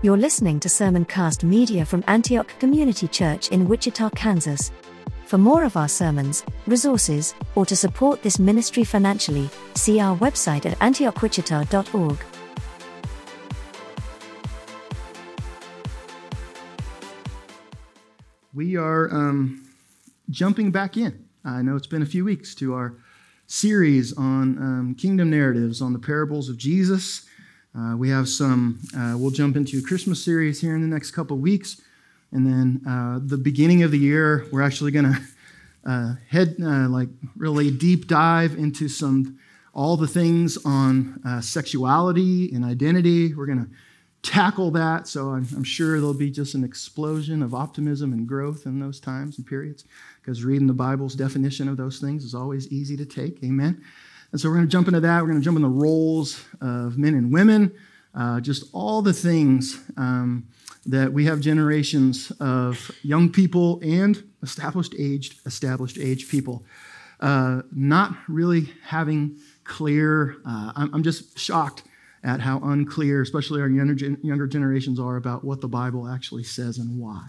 You're listening to Sermoncast Media from Antioch Community Church in Wichita, Kansas. For more of our sermons, resources, or to support this ministry financially, see our website at antiochwichita.org. We are um, jumping back in. I know it's been a few weeks to our series on um, kingdom narratives, on the parables of Jesus. Uh, we have some, uh, we'll jump into Christmas series here in the next couple weeks. And then uh, the beginning of the year, we're actually going to uh, head, uh, like, really deep dive into some, all the things on uh, sexuality and identity. We're going to tackle that. So I'm, I'm, sure there'll be just an explosion of optimism and growth in those times and periods because reading the Bible's definition of those things is always easy to take. Amen. And so we're going to jump into that. We're going to jump in the roles of men and women, uh, just all the things um, that we have generations of young people and established aged established age people uh, not really having clear. Uh, I'm, I'm, just shocked at how unclear, especially our younger, younger generations are about what the Bible actually says and why.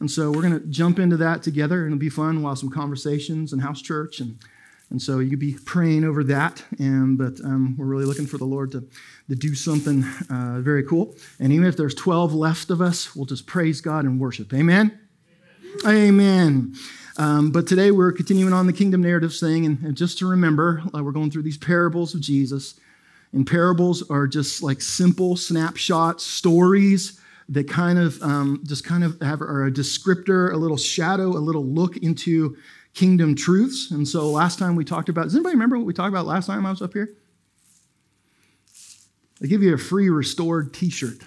And so we're going to jump into that together, and it'll be fun. We'll have some conversations in house church and and so you be praying over that. And but um, we're really looking for the Lord to, to do something uh, very cool. And even if there's 12 left of us, we'll just praise God and worship. Amen. Amen. Amen. Um, but today we're continuing on the kingdom narrative thing, and, and just to remember, uh, we're going through these parables of Jesus. And parables are just like simple snapshot stories that kind of um, just kind of have are a descriptor, a little shadow, a little look into kingdom truths. And so last time we talked about, does anybody remember what we talked about last time I was up here? They give you a free restored t shirt,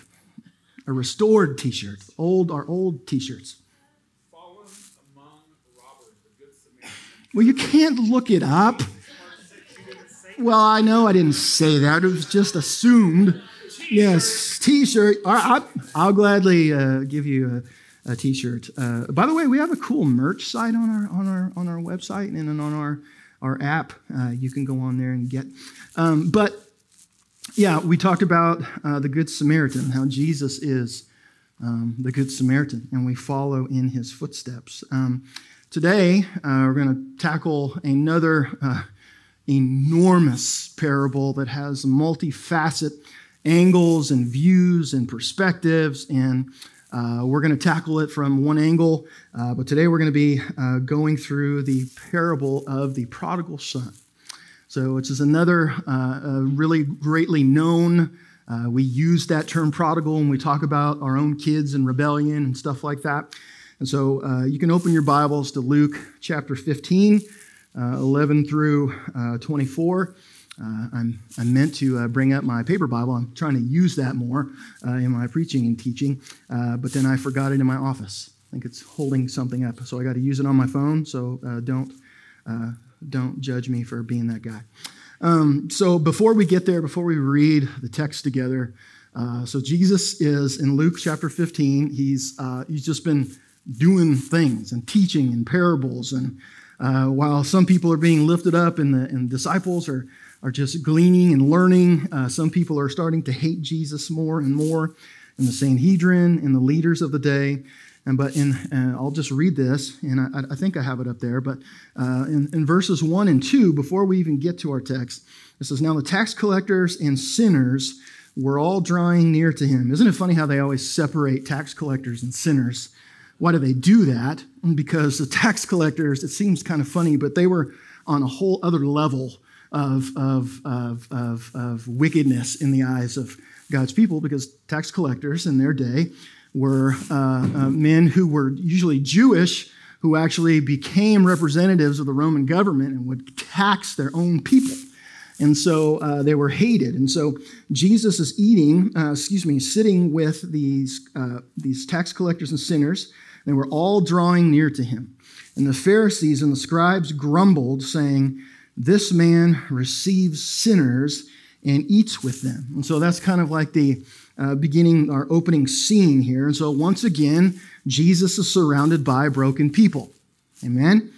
a restored t shirt, old, our old t shirts. Well, you can't look it up. Well, I know I didn't say that. It was just assumed. Yes, t shirt. I'll gladly uh, give you a a t-shirt. Uh, by the way, we have a cool merch site on our on our on our website and then on our our app. Uh, you can go on there and get. Um, but yeah, we talked about uh, the Good Samaritan, how Jesus is um, the Good Samaritan, and we follow in his footsteps. Um, today, uh, we're going to tackle another uh, enormous parable that has multifaceted angles and views and perspectives and uh, we're going to tackle it from one angle, uh, but today we're going to be uh, going through the parable of the prodigal son. So, which is another uh, really greatly known. Uh, we use that term prodigal when we talk about our own kids and rebellion and stuff like that. And so, uh, you can open your Bibles to Luke chapter 15, 11 through 24. Uh, I'm, I meant to uh, bring up my paper Bible. I'm trying to use that more uh, in my preaching and teaching, uh, but then I forgot it in my office. I think it's holding something up, so I got to use it on my phone. So uh, don't uh, don't judge me for being that guy. Um, so before we get there, before we read the text together, so Jesus is in Luke chapter 15. He's he's just been doing things and teaching in parables and. while some people are being lifted up and the and disciples are are just gleaning and learning. Uh, some people are starting to hate Jesus more and more, in the Sanhedrin and the leaders of the day. And but in, uh, I'll just read this, and I, I, think I have it up there. But uh, in, in verses one and two, before we even get to our text, it says, "Now the tax collectors and sinners were all drawing near to him." Isn't it funny how they always separate tax collectors and sinners? Why do they do that? Because the tax collectors, it seems kind of funny, but they were on a whole other level of, of, of, of, of wickedness in the eyes of God's people because tax collectors in their day were uh, uh, men who were usually Jewish who actually became representatives of the Roman government and would tax their own people. And so uh, they were hated. And so Jesus is eating, uh, excuse me, sitting with these, uh, these tax collectors and sinners. They were all drawing near to him. And the Pharisees and the scribes grumbled, saying, this man receives sinners and eats with them. And so that's kind of like the uh, beginning, our opening scene here. And so once again, Jesus is surrounded by broken people. Amen.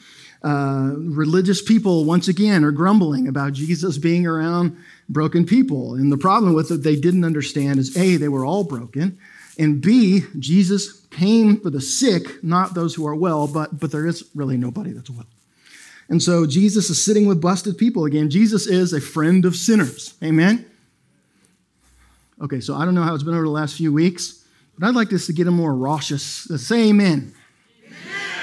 uh, religious people, once again, are grumbling about Jesus being around broken people. And the problem with it, they didn't understand is A, they were all broken, and B, Jesus came for the sick, not those who are well, but, but there is really nobody that's well. And so Jesus is sitting with busted people again. Jesus is a friend of sinners. Amen? Okay, so I don't know how it's been over the last few weeks, but I'd like this to get a more raucous. Uh, say amen.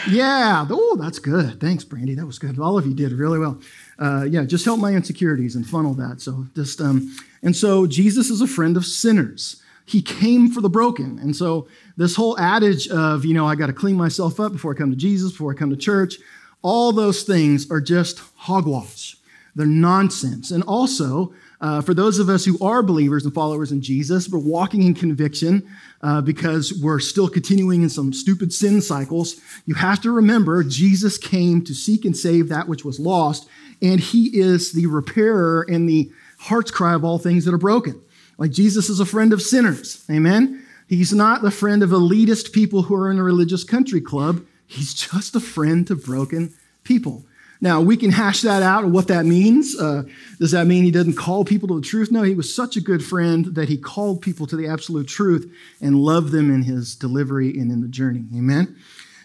Yeah. Oh, that's good. Thanks, Brandy. That was good. All of you did really well. Uh, yeah, just help my insecurities and funnel that. So just um, and so Jesus is a friend of sinners. He came for the broken. And so this whole adage of, you know, I got to clean myself up before I come to Jesus, before I come to church, all those things are just hogwash. They're nonsense. And also, uh, for those of us who are believers and followers in Jesus, we're walking in conviction uh, because we're still continuing in some stupid sin cycles. You have to remember Jesus came to seek and save that which was lost, and he is the repairer and the heart's cry of all things that are broken. Like Jesus is a friend of sinners. Amen? He's not the friend of elitist people who are in a religious country club. He's just a friend to broken people. Now, we can hash that out and what that means. Uh, does that mean he doesn't call people to the truth? No, he was such a good friend that he called people to the absolute truth and loved them in his delivery and in the journey. Amen?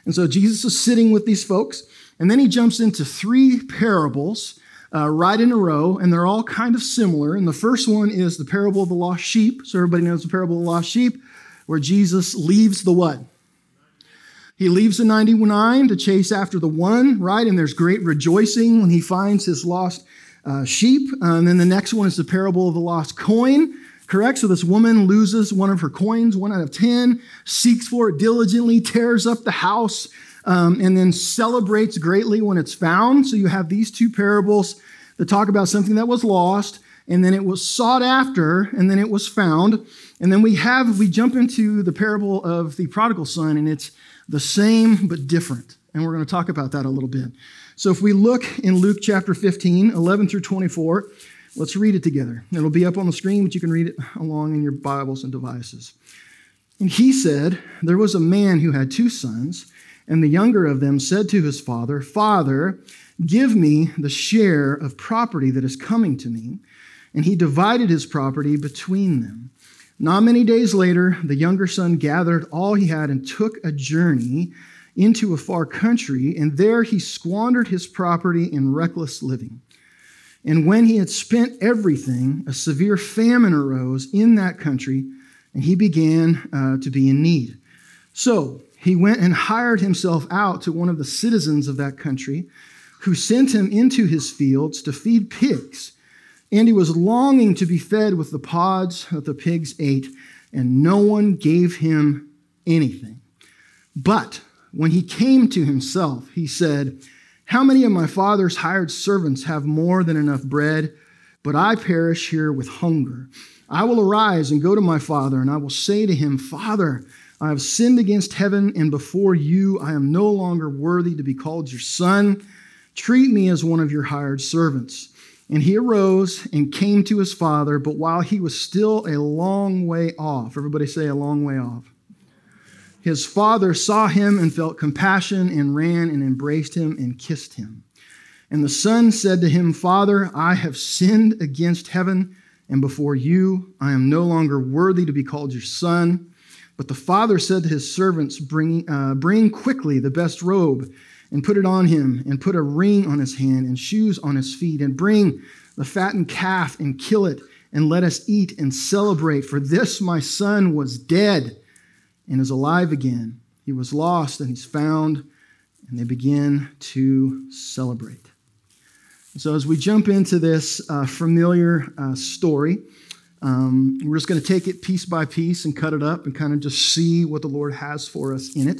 And so Jesus is sitting with these folks, and then he jumps into three parables uh, right in a row, and they're all kind of similar. And the first one is the parable of the lost sheep. So everybody knows the parable of the lost sheep, where Jesus leaves the what? He leaves the 99 to chase after the one, right? And there's great rejoicing when he finds his lost uh, sheep. Uh, and then the next one is the parable of the lost coin, correct? So this woman loses one of her coins, one out of 10, seeks for it diligently, tears up the house, um, and then celebrates greatly when it's found. So you have these two parables that talk about something that was lost, and then it was sought after, and then it was found. And then we have, we jump into the parable of the prodigal son, and it's the same but different. And we're going to talk about that a little bit. So if we look in Luke chapter 15, 11 through 24, let's read it together. It'll be up on the screen, but you can read it along in your Bibles and devices. And he said, There was a man who had two sons, and the younger of them said to his father, Father, give me the share of property that is coming to me. And he divided his property between them. Not many days later, the younger son gathered all he had and took a journey into a far country, and there he squandered his property in reckless living. And when he had spent everything, a severe famine arose in that country, and he began uh, to be in need. So he went and hired himself out to one of the citizens of that country, who sent him into his fields to feed pigs. And he was longing to be fed with the pods that the pigs ate, and no one gave him anything. But when he came to himself, he said, How many of my father's hired servants have more than enough bread, but I perish here with hunger? I will arise and go to my father, and I will say to him, Father, I have sinned against heaven and before you. I am no longer worthy to be called your son. Treat me as one of your hired servants. And he arose and came to his father, but while he was still a long way off, everybody say a long way off, his father saw him and felt compassion and ran and embraced him and kissed him. And the son said to him, Father, I have sinned against heaven and before you. I am no longer worthy to be called your son. But the father said to his servants, Bring, uh, bring quickly the best robe and put it on him, and put a ring on his hand and shoes on his feet, and bring the fattened calf and kill it, and let us eat and celebrate. For this my son was dead and is alive again. He was lost and he's found, and they begin to celebrate. So, as we jump into this uh, familiar uh, story, um, we're just going to take it piece by piece and cut it up and kind of just see what the Lord has for us in it.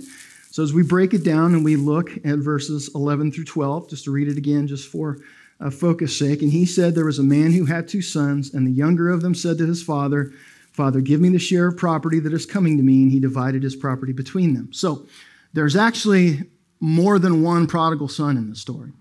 So, as we break it down and we look at verses 11 through 12, just to read it again, just for uh, focus sake, and he said, There was a man who had two sons, and the younger of them said to his father, Father, give me the share of property that is coming to me. And he divided his property between them. So, there's actually more than one prodigal son in the story.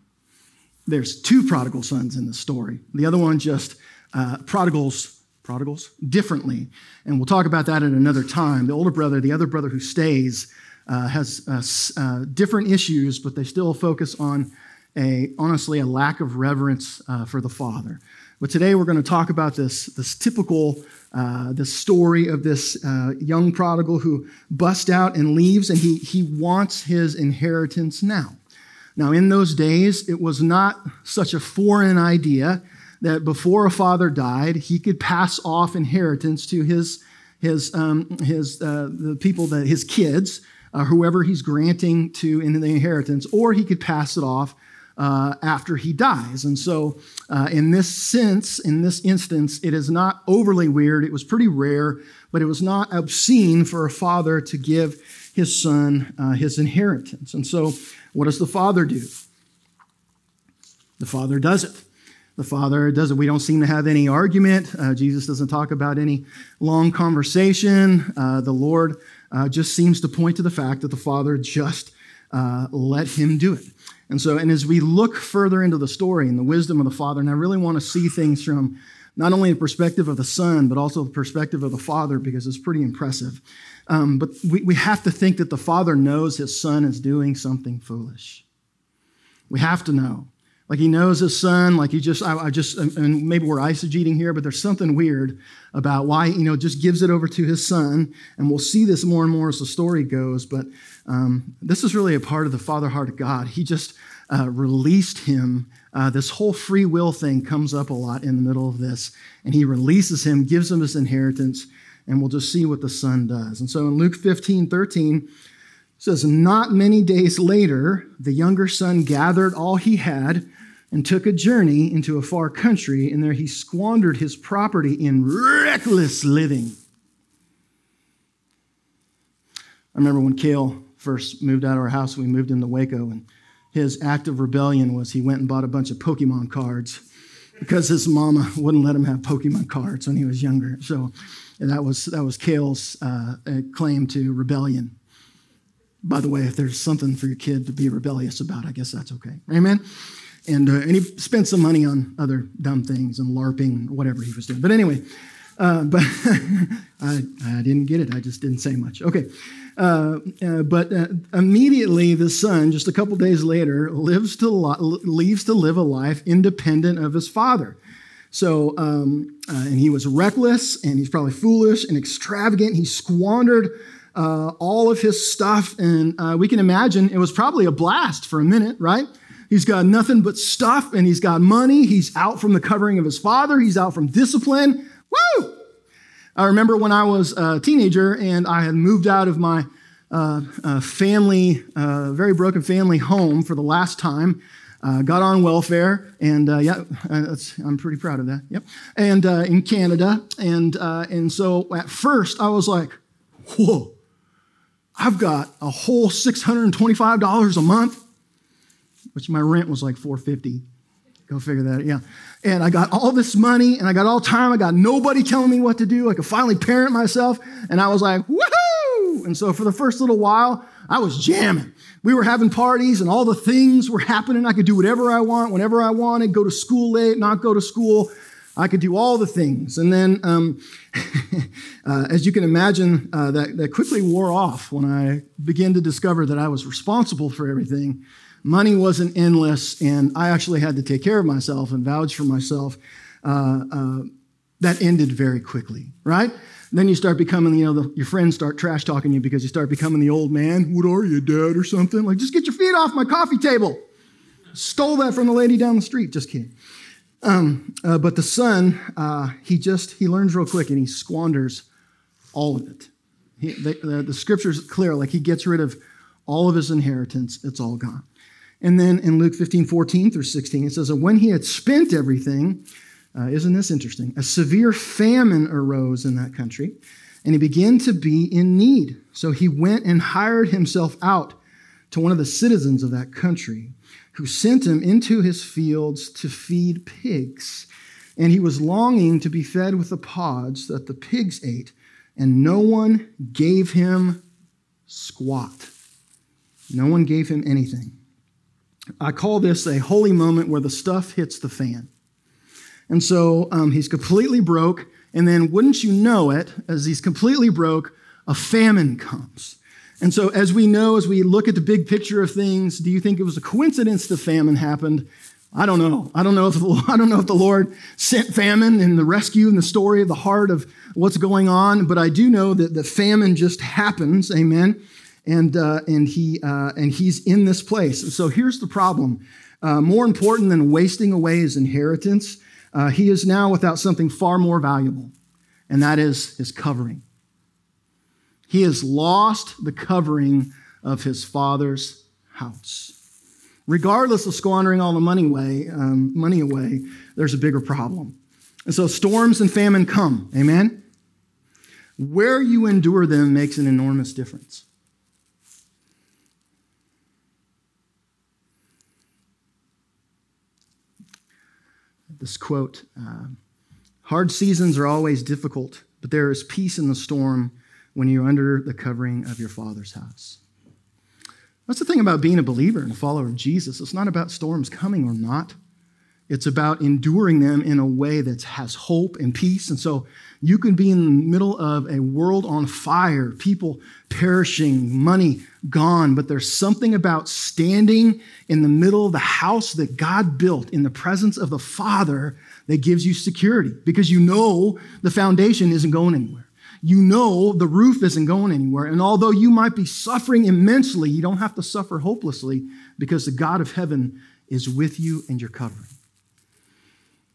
There's two prodigal sons in the story. The other one just uh, prodigals prodigals differently. And we'll talk about that at another time. The older brother, the other brother who stays, uh, has uh, uh, different issues, but they still focus on a honestly a lack of reverence uh, for the Father. But today we're going to talk about this, this typical uh, the story of this uh, young prodigal who busts out and leaves, and he, he wants his inheritance now. Now, in those days, it was not such a foreign idea that before a father died, he could pass off inheritance to his, his, um, his uh, the people that his kids, uh, whoever he's granting to in the inheritance, or he could pass it off uh, after he dies. And so, uh, in this sense, in this instance, it is not overly weird. It was pretty rare, but it was not obscene for a father to give his son uh, his inheritance. And so, what does the father do? The father does it. The father does it. We don't seem to have any argument. Uh, Jesus doesn't talk about any long conversation. Uh, the Lord uh, just seems to point to the fact that the father just let him do it. And so, and as we look further into the story and the wisdom of the Father, and I really want to see things from not only the perspective of the Son, but also the perspective of the Father, because it's pretty impressive. Um, but we, we have to think that the Father knows his Son is doing something foolish. We have to know. Like he knows his son, like he just, I, I just, and maybe we're eisegeting here, but there's something weird about why, you know, just gives it over to his son. And we'll see this more and more as the story goes. But um, this is really a part of the father heart of God. He just uh, released him. Uh, this whole free will thing comes up a lot in the middle of this. And he releases him, gives him his inheritance, and we'll just see what the son does. And so in Luke 15, 13, says, Not many days later, the younger son gathered all he had and took a journey into a far country, and there he squandered his property in reckless living. I remember when Kale first moved out of our house, we moved into Waco, and his act of rebellion was he went and bought a bunch of Pokemon cards because his mama wouldn't let him have Pokemon cards when he was younger. So that was, that was Kale's uh, claim to rebellion. By the way, if there's something for your kid to be rebellious about, I guess that's okay. Amen? And, uh, and he spent some money on other dumb things and LARPing, whatever he was doing. But anyway, uh, but I, I didn't get it. I just didn't say much. Okay. Uh, uh, but uh, immediately the son, just a couple days later, lives to li- leaves to live a life independent of his father. So, um, uh, and he was reckless, and he's probably foolish and extravagant. He squandered uh, all of his stuff, and we can imagine it was probably a blast for a minute, right? He's got nothing but stuff and he's got money. He's out from the covering of his father. He's out from discipline. Woo! I remember when I was a teenager and I had moved out of my uh, uh, family, uh, very broken family home for the last time. Uh, got on welfare, and uh, yeah, uh, I'm pretty proud of that. Yep. And in Canada, and and so at first I was like, "Whoa, I've got a whole $625 a month which my rent was like 450 Go figure that. out. Yeah. And I got all this money and I got all time. I got nobody telling me what to do. I could finally parent myself. And I was like, woohoo! And so for the first little while, I was jamming. We were having parties and all the things were happening. I could do whatever I want, whenever I wanted, go to school late, not go to school. I could do all the things. And then, um, uh, as you can imagine, uh, that, that quickly wore off when I began to discover that I was responsible for everything money wasn't endless, and I actually had to take care of myself and vouch for myself. Uh, uh, that ended very quickly, right? then you start becoming, you know, the, your friends start trash talking you because you start becoming the old man. What are you, dad, or something? Like, just get your feet off my coffee table. Stole that from the lady down the street. Just kidding. Um, uh, but the son, uh, he just he learns real quick and he squanders all of it. He, the, the, the scripture's clear, like he gets rid of all of his inheritance. It's all gone. And then in Luke 15, 14 through 16, it says, And when he had spent everything, uh, isn't this interesting? A severe famine arose in that country, and he began to be in need. So he went and hired himself out to one of the citizens of that country, who sent him into his fields to feed pigs. And he was longing to be fed with the pods that the pigs ate, and no one gave him squat. No one gave him anything. I call this a holy moment where the stuff hits the fan. And so um, he's completely broke. And then, wouldn't you know it, as he's completely broke, a famine comes. And so, as we know, as we look at the big picture of things, do you think it was a coincidence the famine happened? I don't know. I don't know if the, I don't know if the Lord sent famine and the rescue and the story of the heart of what's going on, but I do know that the famine just happens. Amen. And uh, and he uh, and he's in this place. So here's the problem. Uh, more important than wasting away his inheritance, uh, he is now without something far more valuable, and that is his covering. He has lost the covering of his father's house. Regardless of squandering all the money away, um, money away, there's a bigger problem. And so storms and famine come. Amen? Where you endure them makes an enormous difference. This quote uh, Hard seasons are always difficult, but there is peace in the storm when you're under the covering of your Father's house. That's the thing about being a believer and a follower of Jesus. It's not about storms coming or not. It's about enduring them in a way that has hope and peace. And so you can be in the middle of a world on fire, people perishing, money gone, but there's something about standing in the middle of the house that God built in the presence of the Father that gives you security because you know the foundation isn't going anywhere you know the roof isn't going anywhere. And although you might be suffering immensely, you don't have to suffer hopelessly because the God of heaven is with you and you're covering.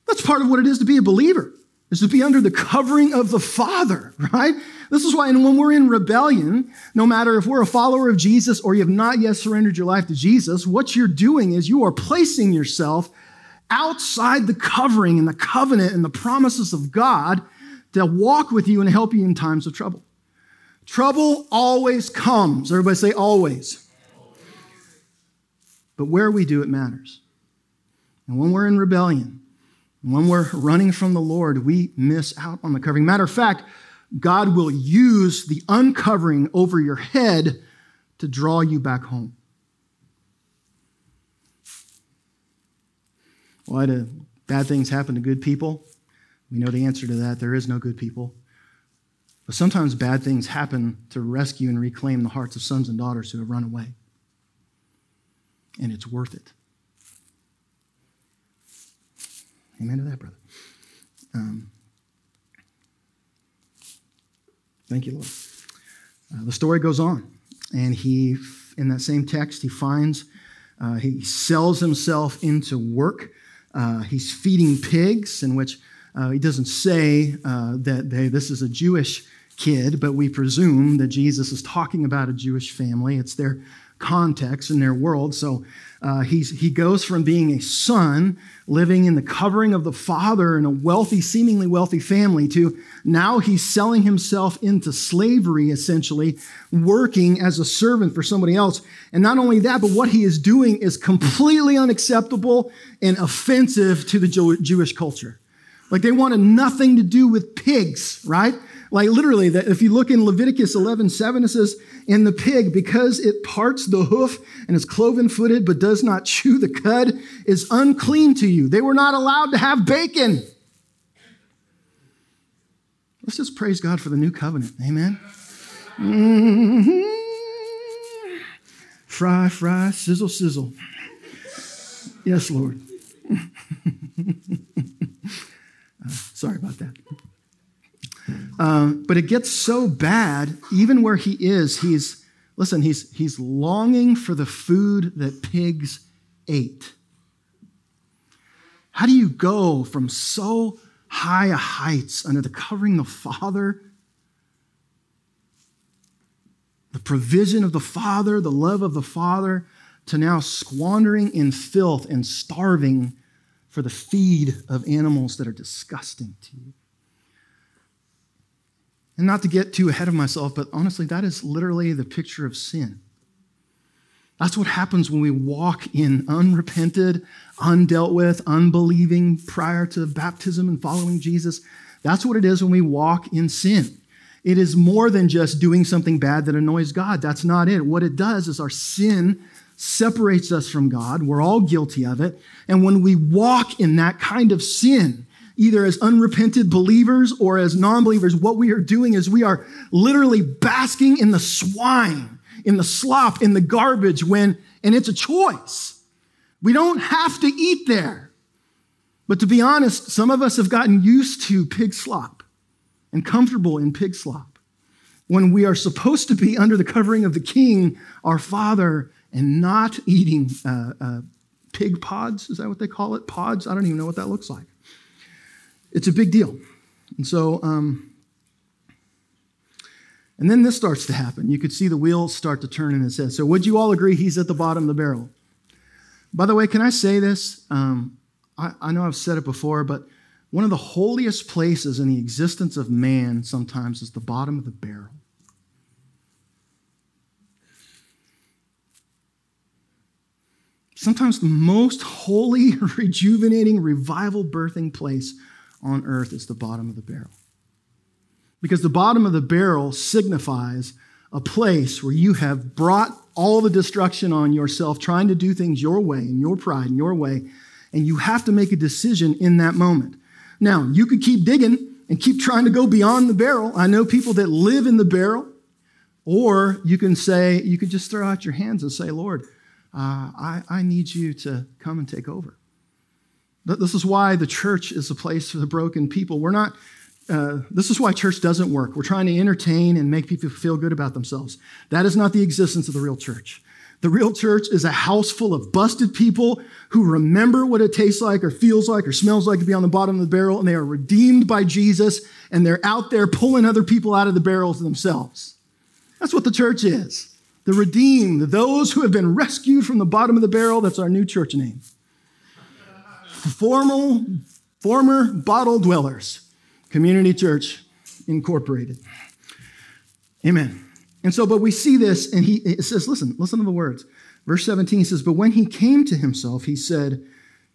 That's part of what it is to be a believer, is to be under the covering of the Father, right? This is why, and when we're in rebellion, no matter if we're a follower of Jesus or you have not yet surrendered your life to Jesus, what you're doing is you are placing yourself outside the covering and the covenant and the promises of God to walk with you and help you in times of trouble. Trouble always comes. Everybody say always. But where we do it matters. And when we're in rebellion, when we're running from the Lord, we miss out on the covering. Matter of fact, God will use the uncovering over your head to draw you back home. Why do bad things happen to good people? We know the answer to that. There is no good people. But sometimes bad things happen to rescue and reclaim the hearts of sons and daughters who have run away. And it's worth it. Amen to that, brother. Um, thank you, Lord. Uh, the story goes on. And he, in that same text, he finds, uh, he sells himself into work. Uh, he's feeding pigs, in which uh, he doesn't say uh, that they, this is a Jewish kid, but we presume that Jesus is talking about a Jewish family. It's their context in their world. So uh, he goes from being a son living in the covering of the father in a wealthy, seemingly wealthy family to now he's selling himself into slavery, essentially, working as a servant for somebody else. And not only that, but what he is doing is completely unacceptable and offensive to the Jewish culture. Like they wanted nothing to do with pigs, right? Like literally, that if you look in Leviticus 11, 7, it says, "In the pig, because it parts the hoof and is cloven footed, but does not chew the cud, is unclean to you. They were not allowed to have bacon. Let's just praise God for the new covenant. Amen. Mm-hmm. Fry, fry, sizzle, sizzle. Yes, Lord. Sorry about that. Uh, but it gets so bad, even where he is, he's, listen, he's, he's longing for the food that pigs ate. How do you go from so high a heights under the covering of the Father, the provision of the Father, the love of the Father, to now squandering in filth and starving for the feed of animals that are disgusting to you. And not to get too ahead of myself, but honestly, that is literally the picture of sin. That's what happens when we walk in unrepented, undealt with, unbelieving prior to baptism and following Jesus. That's what it is when we walk in sin. It is more than just doing something bad that annoys God. That's not it. What it does is our sin separates us from God. We're all guilty of it. And when we walk in that kind of sin, either as unrepented believers or as non believers, what we are doing is we are literally basking in the swine in the slop, in the garbage, when, and it's a choice. We don't have to eat there. But to be honest, some of us have gotten used to pig slop and comfortable in pig slop when we are supposed to be under the covering of the king, our father, and not eating uh, uh, pig pods. Is that what they call it? Pods? I don't even know what that looks like. It's a big deal. And so, um, and then this starts to happen. You could see the wheels start to turn in his head. So, would you all agree he's at the bottom of the barrel? By the way, can I say this? Um, I, I know I've said it before, but one of the holiest places in the existence of man sometimes is the bottom of the barrel. Sometimes the most holy, rejuvenating, revival birthing place on earth is the bottom of the barrel. Because the bottom of the barrel signifies a place where you have brought all the destruction on yourself, trying to do things your way, in your pride, in your way, and you have to make a decision in that moment. Now, you could keep digging and keep trying to go beyond the barrel. I know people that live in the barrel, or you can say, you could just throw out your hands and say, Lord, uh, I, I need you to come and take over. This is why the church is a place for the broken people. We're not, uh, this is why church doesn't work. We're trying to entertain and make people feel good about themselves. That is not the existence of the real church. The real church is a house full of busted people who remember what it tastes like or feels like or smells like to be on the bottom of the barrel, and they are redeemed by Jesus, and they're out there pulling other people out of the barrels themselves. That's what the church is the redeemed, those who have been rescued from the bottom of the barrel. That's our new church name. Formal, former bottle dwellers, Community Church Incorporated. Amen. And so, but we see this, and he it says, listen, listen to the words. Verse 17 says, But when he came to himself, he said,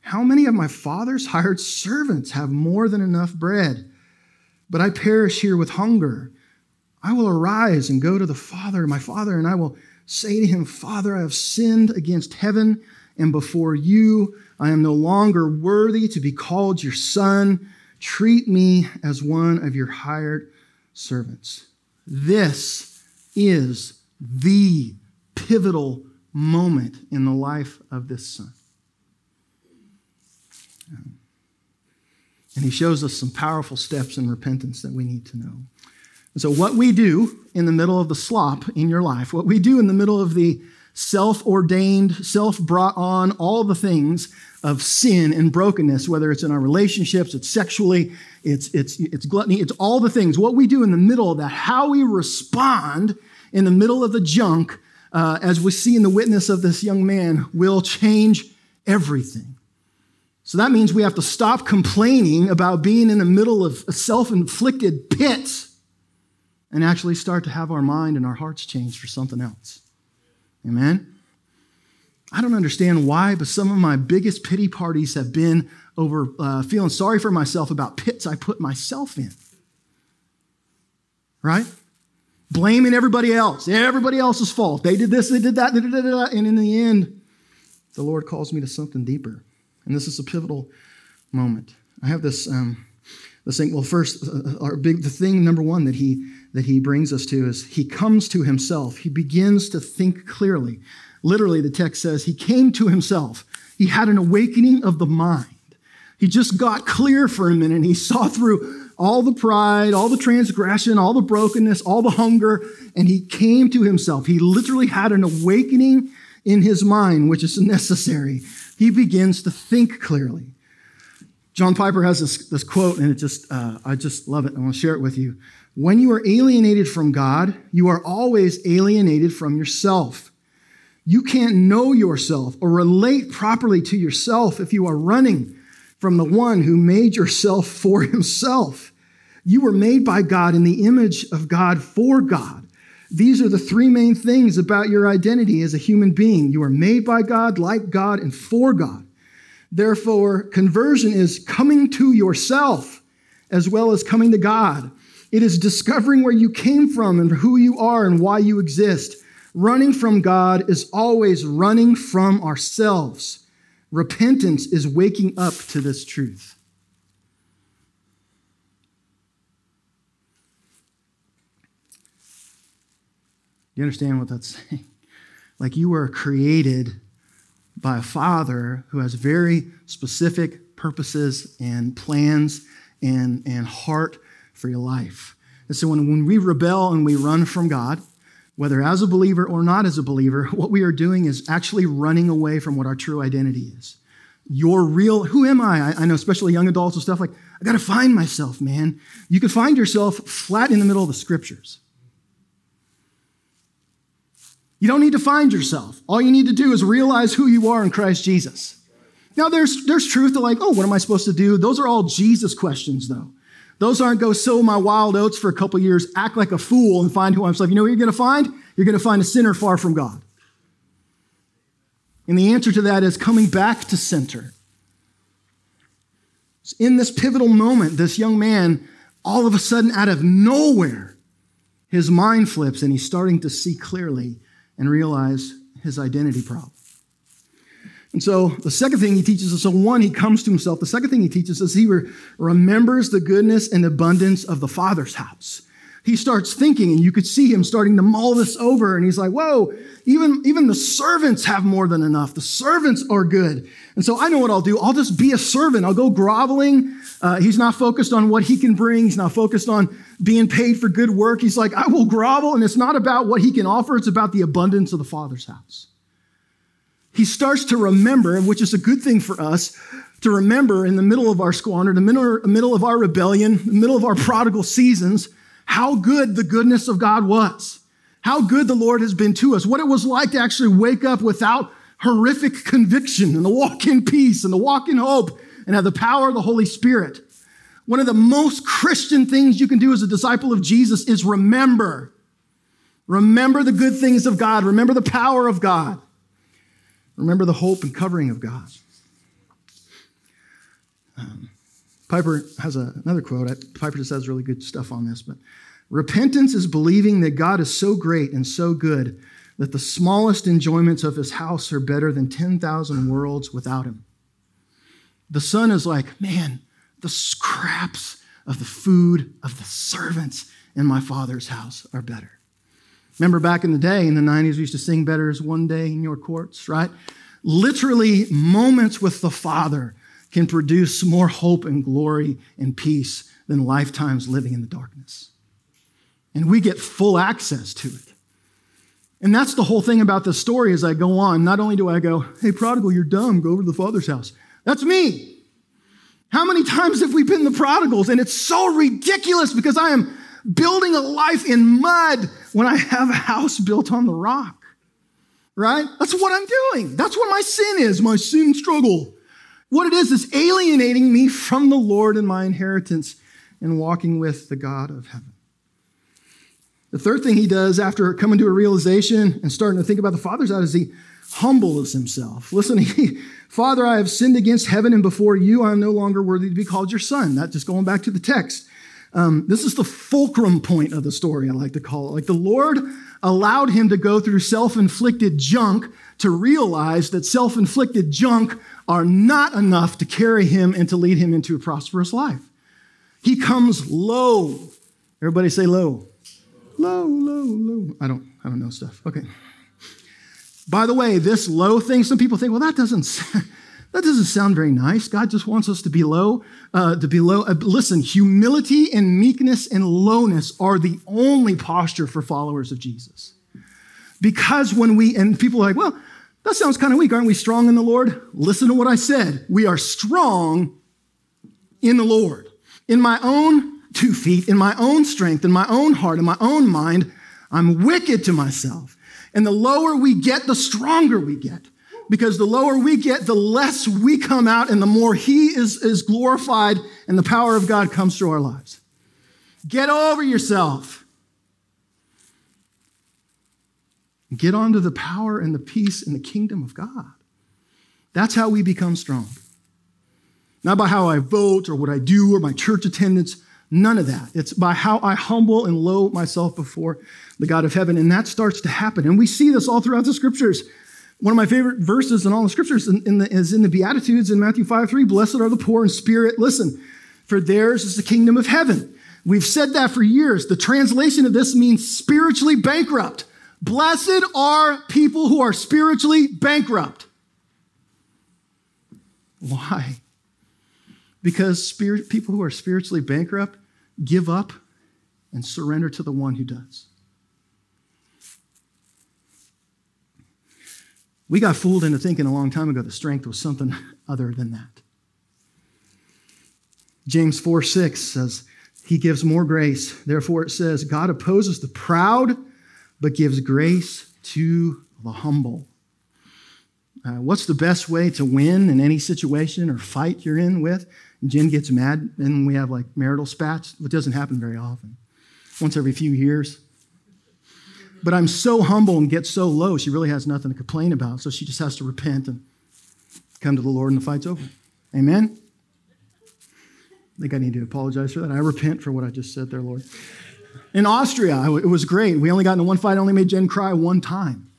How many of my father's hired servants have more than enough bread? But I perish here with hunger. I will arise and go to the Father, my Father, and I will say to him, Father, I have sinned against heaven and before you. I am no longer worthy to be called your son. Treat me as one of your hired servants. This is the pivotal moment in the life of this son. And he shows us some powerful steps in repentance that we need to know. And so, what we do in the middle of the slop in your life, what we do in the middle of the self ordained, self brought on, all the things of sin and brokenness, whether it's in our relationships, it's sexually, it's, it's, it's gluttony, it's all the things. What we do in the middle of that, how we respond in the middle of the junk, uh, as we see in the witness of this young man, will change everything. So that means we have to stop complaining about being in the middle of a self inflicted pit and actually start to have our mind and our hearts changed for something else. Amen? I don't understand why, but some of my biggest pity parties have been over uh, feeling sorry for myself about pits I put myself in. Right? Blaming everybody else, everybody else's fault. They did this, they did that, and in the end, the Lord calls me to something deeper. And this is a pivotal moment. I have this, um, this thing. Well, first, uh, our big, the thing number one that he that he brings us to is he comes to himself. He begins to think clearly. Literally, the text says he came to himself. He had an awakening of the mind. He just got clear for a minute. And he saw through all the pride, all the transgression, all the brokenness, all the hunger, and he came to himself. He literally had an awakening in his mind, which is necessary. He begins to think clearly. John Piper has this, this quote, and it just, uh, I just love it. I want to share it with you. When you are alienated from God, you are always alienated from yourself. You can't know yourself or relate properly to yourself if you are running from the one who made yourself for himself. You were made by God in the image of God for God. These are the three main things about your identity as a human being. You are made by God, like God, and for God. Therefore, conversion is coming to yourself as well as coming to God. It is discovering where you came from and who you are and why you exist. Running from God is always running from ourselves. Repentance is waking up to this truth. you understand what that's saying? Like you were created by a father who has very specific purposes and plans and, and heart for your life. And so when, when we rebel and we run from God, whether as a believer or not as a believer, what we are doing is actually running away from what our true identity is. Your real, who am I? I, I know, especially young adults and stuff like, I got to find myself, man. You can find yourself flat in the middle of the scriptures. You don't need to find yourself. All you need to do is realize who you are in Christ Jesus. Now, there's, there's truth to like, oh, what am I supposed to do? Those are all Jesus questions, though. Those aren't go sow my wild oats for a couple years, act like a fool, and find who I'm. Like, you know what you're going to find? You're going to find a sinner far from God. And the answer to that is coming back to center. In this pivotal moment, this young man, all of a sudden, out of nowhere, his mind flips and he's starting to see clearly and realize his identity problem. And so the second thing he teaches us, so one, he comes to himself. The second thing he teaches us, he re- remembers the goodness and abundance of the Father's house. He starts thinking, and you could see him starting to mull this over, and he's like, whoa, even, even the servants have more than enough. The servants are good. And so I know what I'll do. I'll just be a servant. I'll go groveling. Uh, he's not focused on what he can bring. He's not focused on being paid for good work. He's like, I will grovel, and it's not about what he can offer, it's about the abundance of the Father's house he starts to remember, which is a good thing for us to remember in the middle of our squander, the middle of our rebellion, the middle of our prodigal seasons, how good the goodness of God was, how good the Lord has been to us, what it was like to actually wake up without horrific conviction and the walk in peace and the walk in hope and have the power of the Holy Spirit. One of the most Christian things you can do as a disciple of Jesus is remember. Remember the good things of God. Remember the power of God. Remember the hope and covering of God. Um, Piper has a, another quote. Piper just has really good stuff on this, but repentance is believing that God is so great and so good that the smallest enjoyments of his house are better than 10,000 worlds without him. The son is like, man, the scraps of the food of the servants in my father's house are better. Remember back in the day, in the 90s, we used to sing Better is One Day in Your Courts, right? Literally, moments with the Father can produce more hope and glory and peace than lifetimes living in the darkness. And we get full access to it. And that's the whole thing about this story as I go on. Not only do I go, hey, prodigal, you're dumb, go over to the Father's house. That's me. How many times have we been the prodigals? And it's so ridiculous because I am building a life in mud when I have a house built on the rock. Right? That's what I'm doing. That's what my sin is, my sin struggle. What it is, is alienating me from the Lord and my inheritance and walking with the God of heaven. The third thing he does after coming to a realization and starting to think about the Father's out is he humbles himself. Listen, he, Father, I have sinned against heaven and before you. I am no longer worthy to be called your son. That just going back to the text. Um, this is the fulcrum point of the story, I like to call it. Like the Lord allowed him to go through self inflicted junk to realize that self inflicted junk are not enough to carry him and to lead him into a prosperous life. He comes low. Everybody say low. Low, low, low. I don't, I don't know stuff. Okay. By the way, this low thing, some people think, well, that doesn't, that doesn't sound very nice. God just wants us to be low, uh, to be low. Uh, listen, humility and meekness and lowness are the only posture for followers of Jesus. Because when we, and people are like, well, that sounds kind of weak. Aren't we strong in the Lord? Listen to what I said. We are strong in the Lord. In my own two feet, in my own strength, in my own heart, in my own mind, I'm wicked to myself. And the lower we get, the stronger we get because the lower we get, the less we come out and the more He is, is glorified and the power of God comes through our lives. Get over yourself. Get onto the power and the peace and the kingdom of God. That's how we become strong. Not by how I vote or what I do or my church attendance. None of that. It's by how I humble and low myself before the God of heaven. And that starts to happen. And we see this all throughout the scriptures. One of my favorite verses in all the scriptures is in the Beatitudes in Matthew 5 3. Blessed are the poor in spirit. Listen, for theirs is the kingdom of heaven. We've said that for years. The translation of this means spiritually bankrupt. Blessed are people who are spiritually bankrupt. Why? Because spirit, people who are spiritually bankrupt give up and surrender to the one who does. We got fooled into thinking a long time ago that strength was something other than that. James 4 6 says, He gives more grace. Therefore, it says, God opposes the proud, but gives grace to the humble. Uh, what's the best way to win in any situation or fight you're in with? Jen gets mad and we have like marital spats. It doesn't happen very often, once every few years. But I'm so humble and get so low, she really has nothing to complain about. So she just has to repent and come to the Lord and the fight's over. Amen? I think I need to apologize for that. I repent for what I just said there, Lord. In Austria, it was great. We only got into one fight, I only made Jen cry one time.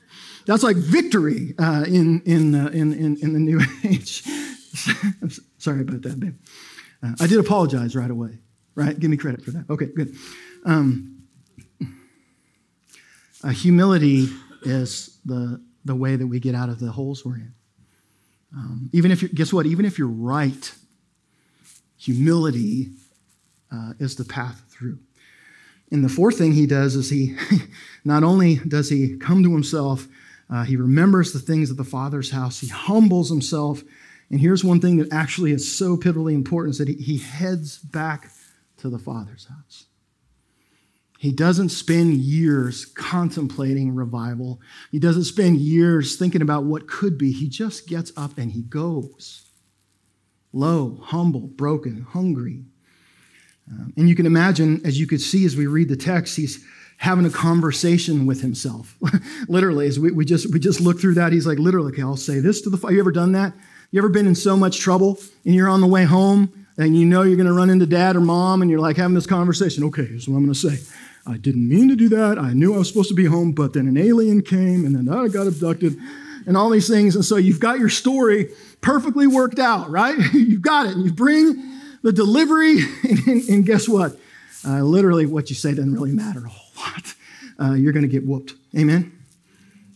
That's like victory uh, in, in, uh, in, in, in the new age. Sorry about that, babe. Uh, I did apologize right away, right? Give me credit for that. Okay, good. Um, humility is the, the way that we get out of the holes we're in. Um, even if you guess what? Even if you're right, humility uh, is the path through. And the fourth thing he does is he not only does he come to himself, uh, he remembers the things of the Father's house, he humbles himself. And here's one thing that actually is so pivotal important is that he, he heads back to the Father's house. He doesn't spend years contemplating revival. He doesn't spend years thinking about what could be. He just gets up and he goes. Low, humble, broken, hungry. Um, and you can imagine, as you could see as we read the text, he's having a conversation with himself. literally, as we, we, just, we just look through that, he's like, literally, okay, I'll say this to the, you ever done that? You ever been in so much trouble and you're on the way home and you know you're going to run into dad or mom and you're like having this conversation? Okay, here's what I'm going to say. I didn't mean to do that. I knew I was supposed to be home, but then an alien came and then I got abducted and all these things. And so you've got your story perfectly worked out, right? you've got it. And you bring the delivery, and, and, guess what? Uh, literally, what you say doesn't really matter a whole lot. Uh, you're going to get whooped. Amen?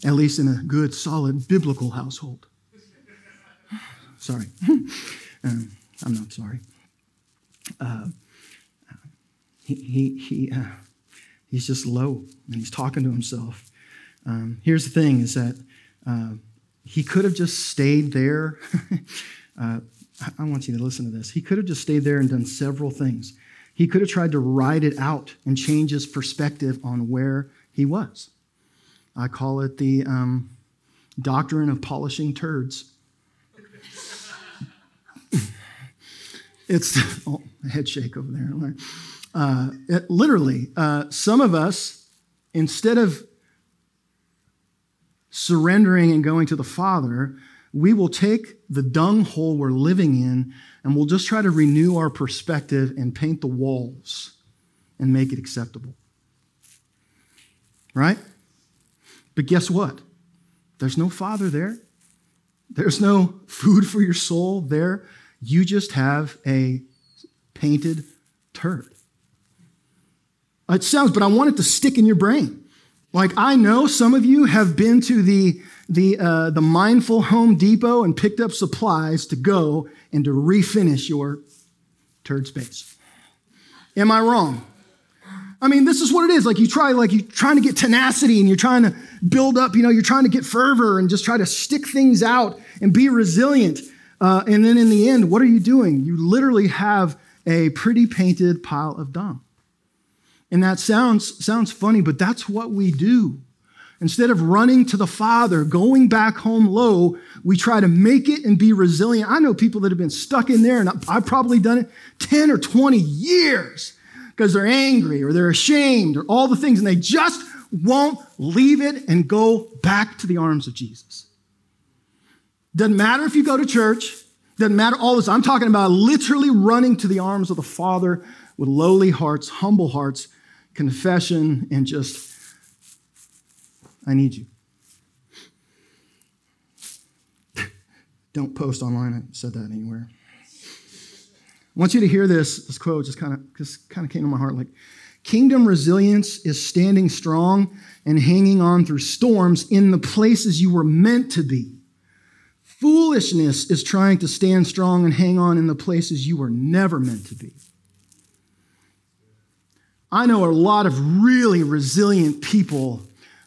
At least in a good, solid, biblical household. sorry. um, I'm not sorry. Uh, he, he, he uh, he's just low and he's talking to himself. Um, here's the thing is that uh, he could have just stayed there. I want you to listen to this. He could have just stayed there and done several things. He could have tried to ride it out and change his perspective on where he was. I call it the um, doctrine of polishing turds. it's oh, a head shake over there. Uh, it, literally, uh, some of us, instead of surrendering and going to the Father, we will take the dung hole we're living in and we'll just try to renew our perspective and paint the walls and make it acceptable. Right? But guess what? There's no Father there. There's no food for your soul there. You just have a painted turd. It sounds, but I want it to stick in your brain. Like I know some of you have been to the the uh, the mindful Home Depot and picked up supplies to go and to refinish your turd space. Am I wrong? I mean, this is what it is. Like you try, like you're trying to get tenacity and you're trying to build up, you know, you're trying to get fervor and just try to stick things out and be resilient. Uh, and then in the end, what are you doing? You literally have a pretty painted pile of dung. And that sounds, sounds funny, but that's what we do. Instead of running to the Father, going back home low, we try to make it and be resilient. I know people that have been stuck in there, and I've probably done it 10 or 20 years because they're angry or they're ashamed or all the things, and they just won't leave it and go back to the arms of Jesus. Doesn't matter if you go to church, doesn't matter all this. I'm talking about literally running to the arms of the Father with lowly hearts, humble hearts, confession, and just, I need you. Don't post online. I said that anywhere. I want you to hear this. This quote just kind of just kind of came to my heart. Like, Kingdom resilience is standing strong and hanging on through storms in the places you were meant to be. Foolishness is trying to stand strong and hang on in the places you were never meant to be. I know a lot of really resilient people.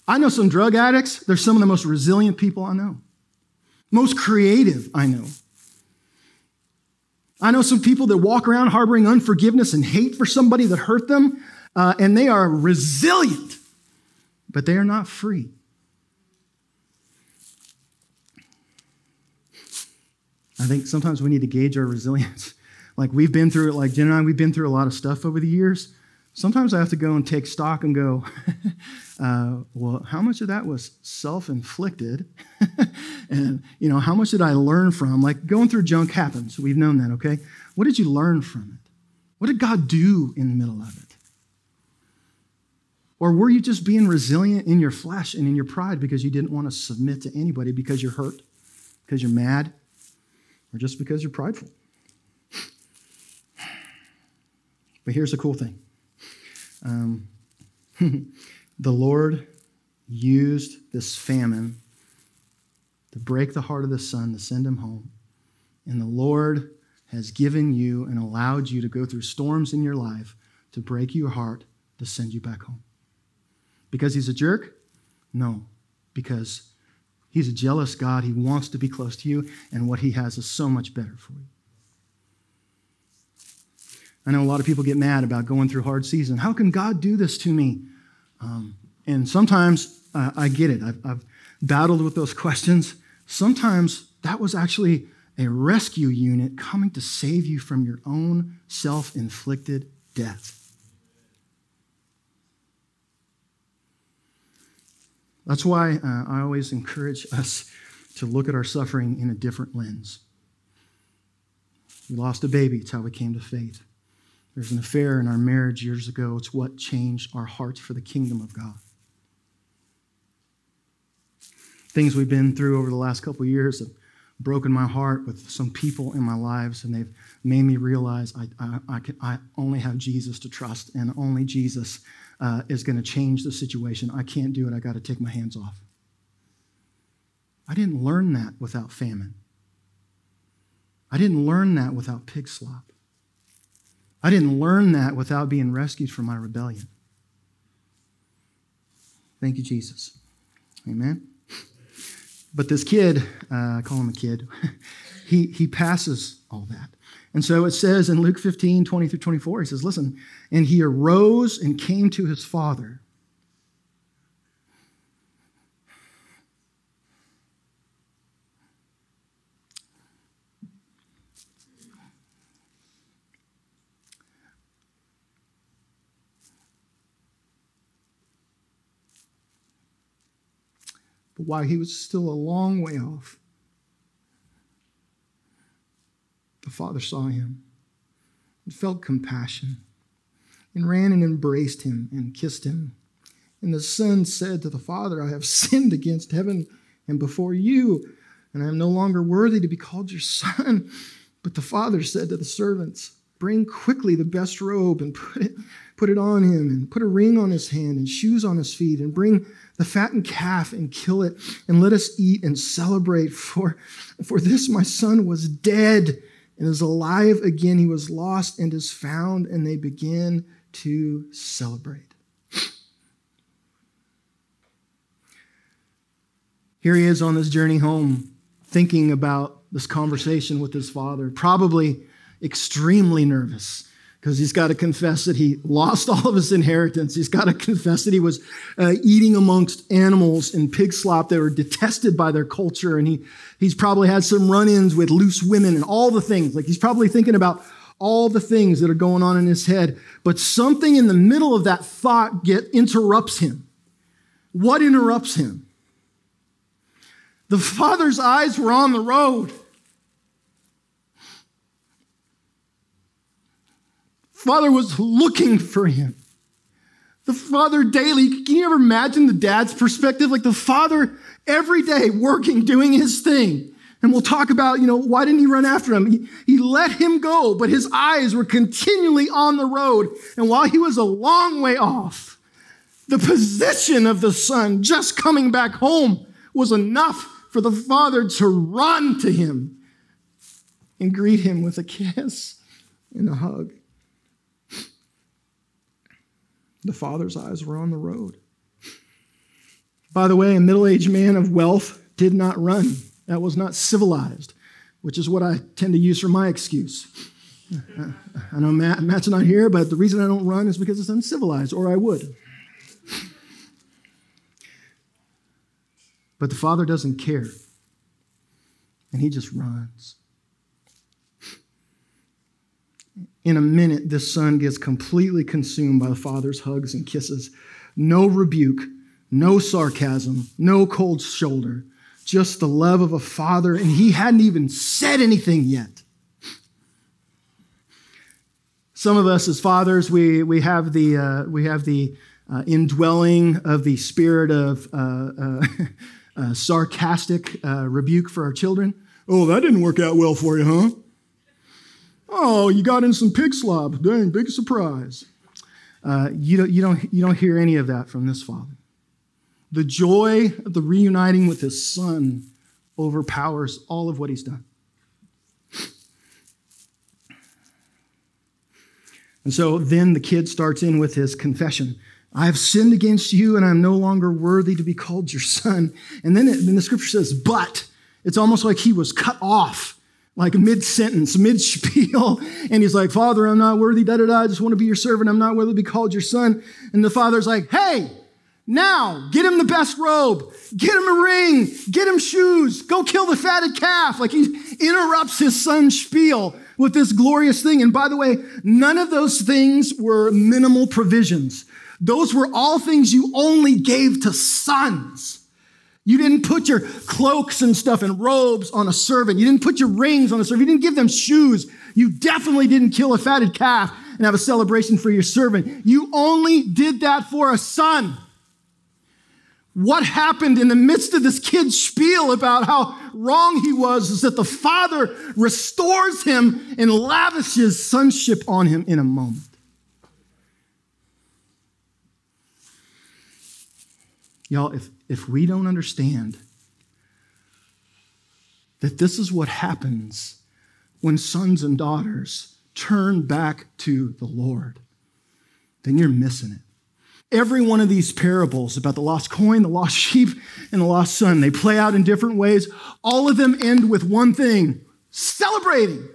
I know some drug addicts. They're some of the most resilient people I know. Most creative I know. I know some people that walk around harboring unforgiveness and hate for somebody that hurt them, uh, and they are resilient, but they are not free. I think sometimes we need to gauge our resilience. Like we've been through it, like Jen and I, we've been through a lot of stuff over the years. Sometimes I have to go and take stock and go, uh, well, how much of that was self inflicted? and, you know, how much did I learn from? Like going through junk happens. We've known that, okay? What did you learn from it? What did God do in the middle of it? Or were you just being resilient in your flesh and in your pride because you didn't want to submit to anybody because you're hurt, because you're mad, or just because you're prideful. But here's the cool thing um, the Lord used this famine to break the heart of the son, to send him home. And the Lord has given you and allowed you to go through storms in your life to break your heart, to send you back home. Because he's a jerk? No, because He's a jealous God. He wants to be close to you, and what He has is so much better for you. I know a lot of people get mad about going through hard season. How can God do this to me? Um, and sometimes uh, I get it. I've, I've battled with those questions. Sometimes that was actually a rescue unit coming to save you from your own self inflicted death. That's why uh, I always encourage us to look at our suffering in a different lens. We lost a baby, it's how we came to faith. There's an affair in our marriage years ago, it's what changed our hearts for the kingdom of God. Things we've been through over the last couple years have broken my heart with some people in my lives, and they've made me realize I, I, I, can, I only have Jesus to trust, and only Jesus uh, is going to change the situation. I can't do it. I got to take my hands off. I didn't learn that without famine. I didn't learn that without pig slop. I didn't learn that without being rescued from my rebellion. Thank you, Jesus. Amen. But this kid, uh, I call him a kid, he, he passes all that. And so it says in Luke 15, 20 through 24, he says, Listen, and he arose and came to his father. While he was still a long way off, The father saw him and felt compassion and ran and embraced him and kissed him. And the son said to the father, I have sinned against heaven and before you, and I am no longer worthy to be called your son. But the father said to the servants, Bring quickly the best robe and put it, put it on him, and put a ring on his hand and shoes on his feet, and bring the fattened calf and kill it, and let us eat and celebrate. For, for this my son was dead and is alive again. He was lost and is found, and they begin to celebrate. Here he is on this journey home, thinking about this conversation with his father, probably extremely nervous because he's got to confess that he lost all of his inheritance. He's got to confess that he was uh, eating amongst animals and pig slop that were detested by their culture. And he, he's probably had some run ins with loose women and all the things. Like he's probably thinking about all the things that are going on in his head. But something in the middle of that thought get, interrupts him. What interrupts him? The father's eyes were on the road. Father was looking for him. The father daily, can you ever imagine the dad's perspective? Like the father every day working, doing his thing. And we'll talk about, you know, why didn't he run after him? He, he let him go, but his eyes were continually on the road. And while he was a long way off, the position of the son just coming back home was enough for the father to run to him and greet him with a kiss and a hug. The father's eyes were on the road. By the way, a middle aged man of wealth did not run. That was not civilized, which is what I tend to use for my excuse. I know Matt, Matt's not here, but the reason I don't run is because it's uncivilized, or I would. But the father doesn't care, and he just runs. In a minute, this son gets completely consumed by the father's hugs and kisses. No rebuke, no sarcasm, no cold shoulder, just the love of a father, and he hadn't even said anything yet. Some of us, as fathers, we, we have the, uh, we have the uh, indwelling of the spirit of uh, uh, uh sarcastic uh, rebuke for our children. Oh, that didn't work out well for you, huh? Oh, you got in some pig slop. Dang, big surprise. Uh, you, don't, you, don't, you don't hear any of that from this father. The joy of the reuniting with his son overpowers all of what he's done. And so then the kid starts in with his confession. I have sinned against you and I'm no longer worthy to be called your son. And then, it, then the scripture says, but it's almost like he was cut off, like mid sentence, mid spiel. And he's like, Father, I'm not worthy, da da da. I just want to be your servant. I'm not worthy to be called your son. And the father's like, hey, now, get him the best robe, get him a ring, get him shoes, go kill the fatted calf. Like he interrupts his son's spiel with this glorious thing. And by the way, none of those things were minimal provisions. Those were all things you only gave to sons. You didn't put your cloaks and stuff and robes on a servant. You didn't put your rings on a servant. You didn't give them shoes. You definitely didn't kill a fatted calf and have a celebration for your servant. You only did that for a son what happened in the midst of this kid's spiel about how wrong he was is that the father restores him and lavishes sonship on him in a moment. Y'all, if, if we don't understand that this is what happens when sons and daughters turn back to the Lord, then you're missing it. Every one of these parables about the lost coin, the lost sheep, and the lost son, they play out in different ways. All of them end with one thing celebrating.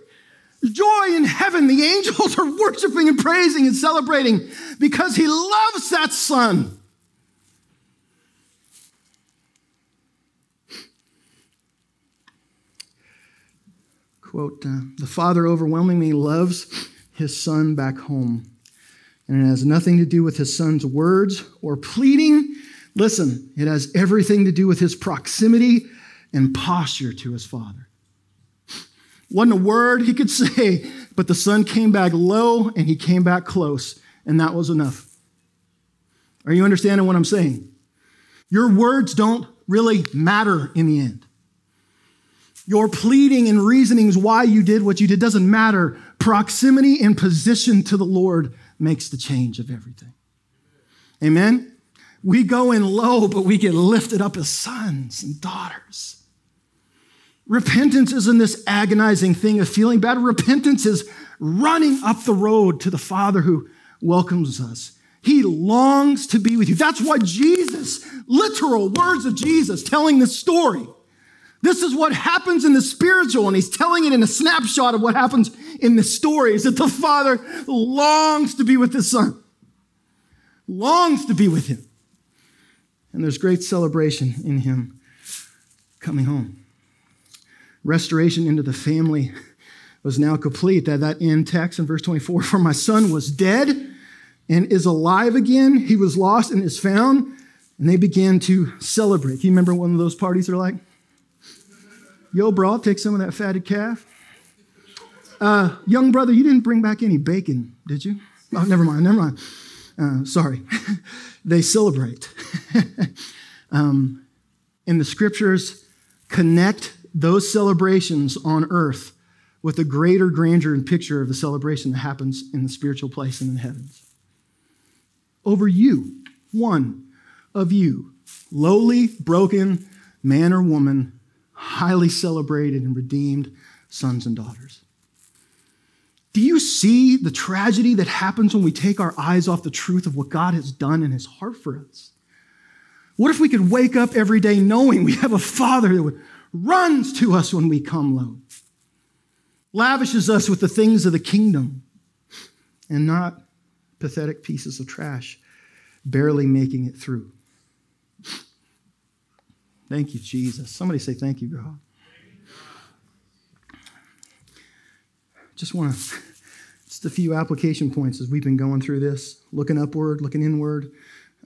Joy in heaven. The angels are worshiping and praising and celebrating because he loves that son. Quote uh, The Father overwhelmingly loves his son back home and it has nothing to do with his son's words or pleading. Listen, it has everything to do with his proximity and posture to his father. Wasn't a word he could say, but the son came back low and he came back close, and that was enough. Are you understanding what I'm saying? Your words don't really matter in the end. Your pleading and reasonings why you did what you did doesn't matter. Proximity and position to the Lord makes the change of everything. Amen? We go in low, but we get lifted up as sons and daughters. Repentance isn't this agonizing thing of feeling bad. Repentance is running up the road to the Father who welcomes us. He longs to be with you. That's why Jesus, literal words of Jesus telling this story, this is what happens in the spiritual, and he's telling it in a snapshot of what happens in the story is that the father longs to be with his son, longs to be with him. And there's great celebration in him coming home. Restoration into the family was now complete. That, that end text in verse 24 For my son was dead and is alive again. He was lost and is found. And they began to celebrate. You remember one of those parties are like? Yo, bro, I'll take some of that fatted calf. Uh, young brother, you didn't bring back any bacon, did you? Oh, never mind, never mind. Uh, sorry. they celebrate. um, and the scriptures connect those celebrations on earth with a greater grandeur and picture of the celebration that happens in the spiritual place and in the heavens. Over you, one of you, lowly, broken man or woman, highly celebrated and redeemed sons and daughters. Do you see the tragedy that happens when we take our eyes off the truth of what God has done in his heart for us? What if we could wake up every day knowing we have a Father that runs to us when we come low, lavishes us with the things of the kingdom, and not pathetic pieces of trash barely making it through? Thank you, Jesus. Somebody say, Thank you, God. Just want to, just a few application points as we've been going through this, looking upward, looking inward,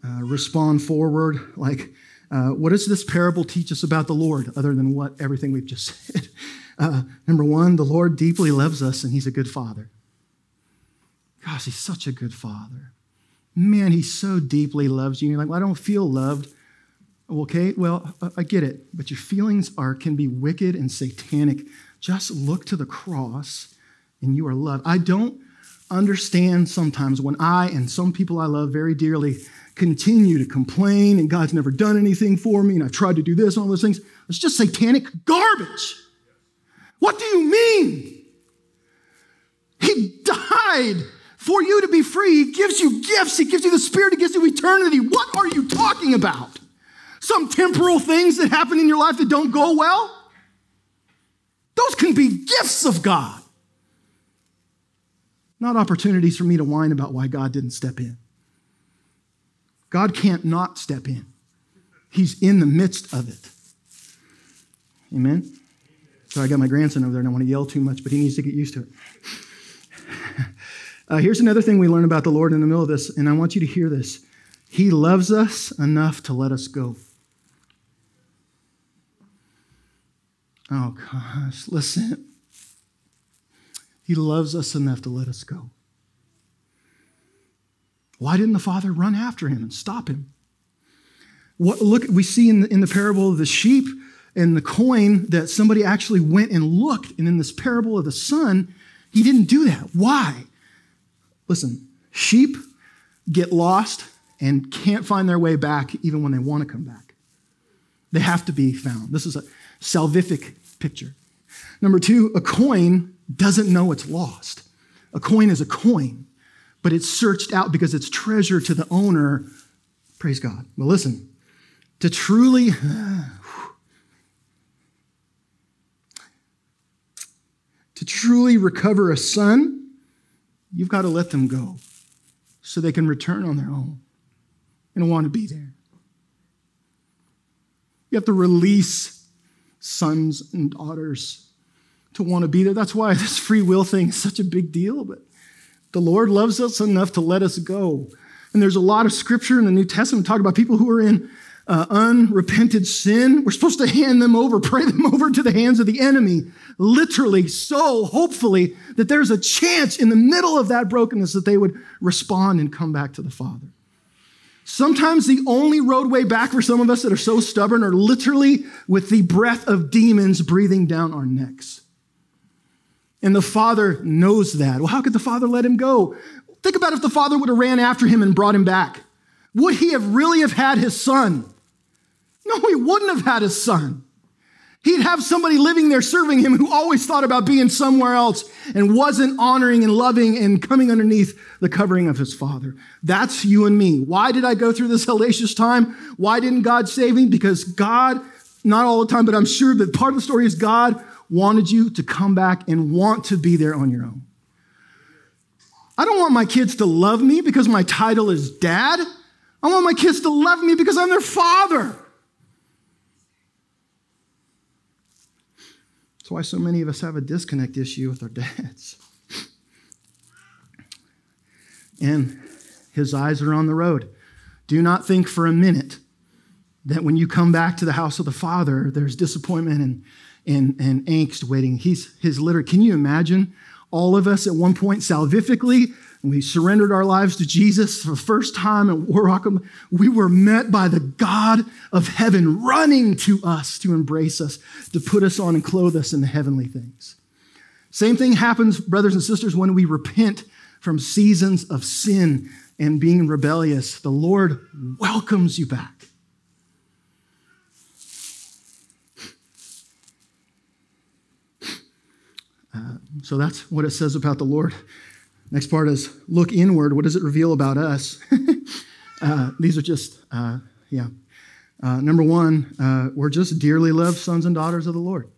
uh, respond forward. Like, uh, what does this parable teach us about the Lord other than what everything we've just said? Uh, number one, the Lord deeply loves us and He's a good Father. Gosh, He's such a good Father. Man, He so deeply loves you. You're like, well, I don't feel loved. Okay, well, I get it, but your feelings are can be wicked and satanic. Just look to the cross and you are loved. I don't understand sometimes when I and some people I love very dearly continue to complain and God's never done anything for me and I've tried to do this and all those things. It's just satanic garbage. What do you mean? He died for you to be free. He gives you gifts. He gives you the Spirit. He gives you eternity. What are you talking about? Some temporal things that happen in your life that don't go well? Those can be gifts of God not opportunities for me to whine about why God didn't step in. God can't not step in, He's in the midst of it. Amen? So I got my grandson over there, and I want to yell too much, but he needs to get used to it. uh, here's another thing we learn about the Lord in the middle of this, and I want you to hear this. He loves us enough to let us go. Oh, gosh, listen. He loves us enough to let us go. Why didn't the father run after him and stop him? What, look, we see in the, in the parable of the sheep and the coin that somebody actually went and looked. And in this parable of the son, he didn't do that. Why? Listen, sheep get lost and can't find their way back even when they want to come back. They have to be found. This is a salvific picture. Number two, a coin doesn't know it's lost. A coin is a coin, but it's searched out because it's treasure to the owner. Praise God. Well, listen, to truly. to truly recover a son, you've got to let them go so they can return on their own and want to be there. You have to release sons and daughters to want to be there. That's why this free will thing is such a big deal. But the Lord loves us enough to let us go. And there's a lot of scripture in the New Testament talking about people who are in uh, unrepented sin. We're supposed to hand them over, pray them over to the hands of the enemy, literally, so hopefully that there's a chance in the middle of that brokenness that they would respond and come back to the Father. Sometimes the only roadway back for some of us that are so stubborn are literally with the breath of demons breathing down our necks. And the father knows that. Well, how could the father let him go? Think about if the father would have ran after him and brought him back. Would he have really have had his son? No, he wouldn't have had his son. He'd have somebody living there serving him who always thought about being somewhere else and wasn't honoring and loving and coming underneath the covering of his father. That's you and me. Why did I go through this hellacious time? Why didn't God save me? Because God, not all the time, but I'm sure that part of the story is God wanted you to come back and want to be there on your own. I don't want my kids to love me because my title is dad. I want my kids to love me because I'm their father. Why so many of us have a disconnect issue with our dads. And his eyes are on the road. Do not think for a minute that when you come back to the house of the Father, there's disappointment and and, and angst waiting. He's his literally, can you imagine all of us at one point salvifically we surrendered our lives to Jesus for the first time at Warrock, we were met by the God of heaven running to us to embrace us, to put us on and clothe us in the heavenly things. Same thing happens, brothers and sisters, when we repent from seasons of sin and being rebellious. The Lord welcomes you back. Uh, so that's what it says about the Lord. Next part is look inward. What does it reveal about us? uh, these are just, uh, yeah. Uh, number one, uh, we're just dearly loved sons and daughters of the Lord.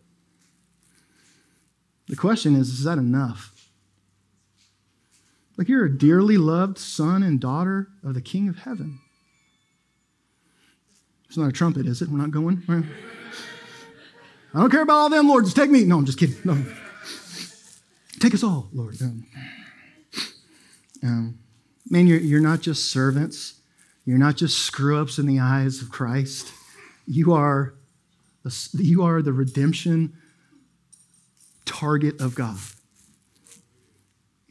The question is, is that enough? Like you're a dearly loved son and daughter of the King of Heaven. It's not a trumpet, is it? We're not going? I don't care about all them, Lord. Just take me. No, I'm just kidding. No. Take us all, Lord. Um, um, man, you're, you're not just servants. You're not just screw ups in the eyes of Christ. You are, the, you are the redemption target of God.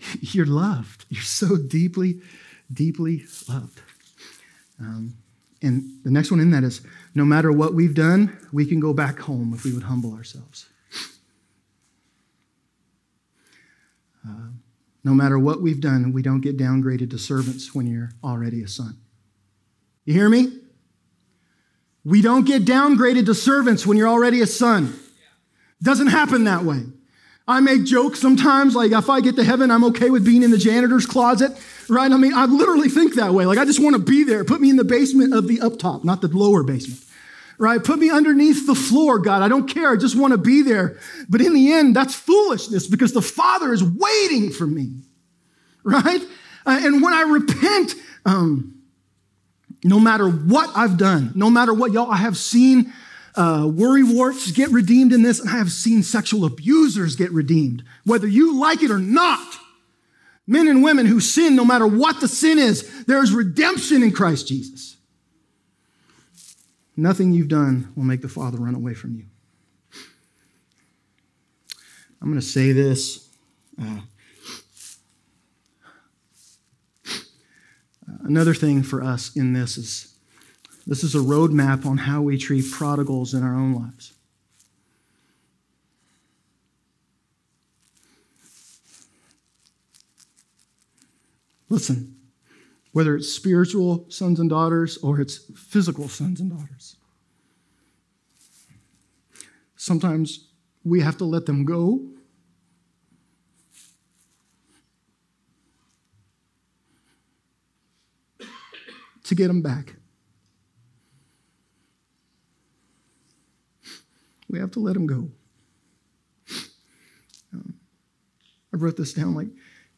You're loved. You're so deeply, deeply loved. Um, and the next one in that is no matter what we've done, we can go back home if we would humble ourselves. Uh, no matter what we've done, we don't get downgraded to servants when you're already a son. You hear me? We don't get downgraded to servants when you're already a son. Doesn't happen that way. I make jokes sometimes, like if I get to heaven, I'm okay with being in the janitor's closet, right? I mean, I literally think that way. Like, I just want to be there. Put me in the basement of the up top, not the lower basement, right? Put me underneath the floor, God. I don't care. I just want to be there. But in the end, that's foolishness because the Father is waiting for me, right? Uh, and when I repent, um, no matter what I've done, no matter what, y'all, I have seen uh, worry warts get redeemed in this, and I have seen sexual abusers get redeemed, whether you like it or not. Men and women who sin, no matter what the sin is, there is redemption in Christ Jesus. Nothing you've done will make the Father run away from you. I'm going to say this. Uh, another thing for us in this is this is a roadmap on how we treat prodigals in our own lives. Listen, whether it's spiritual sons and daughters or it's physical sons and daughters, sometimes we have to let them go. To get them back. We have to let them go. Um, I wrote this down like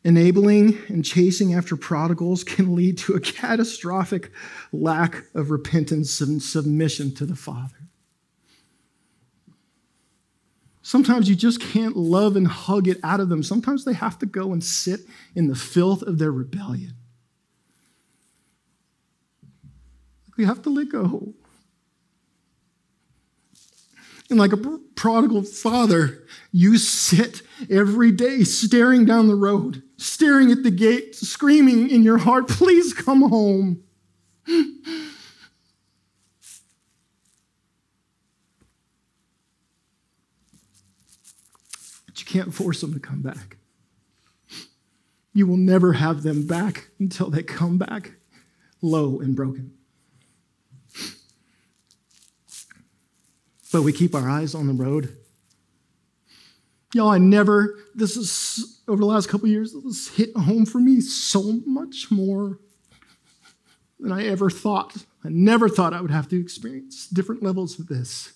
enabling and chasing after prodigals can lead to a catastrophic lack of repentance and submission to the Father. Sometimes you just can't love and hug it out of them. Sometimes they have to go and sit in the filth of their rebellion. We have to let go. And like a prodigal father, you sit every day staring down the road, staring at the gate, screaming in your heart, Please come home. But you can't force them to come back. You will never have them back until they come back low and broken. But we keep our eyes on the road. Y'all, I never, this is over the last couple years, this hit home for me so much more than I ever thought. I never thought I would have to experience different levels of this.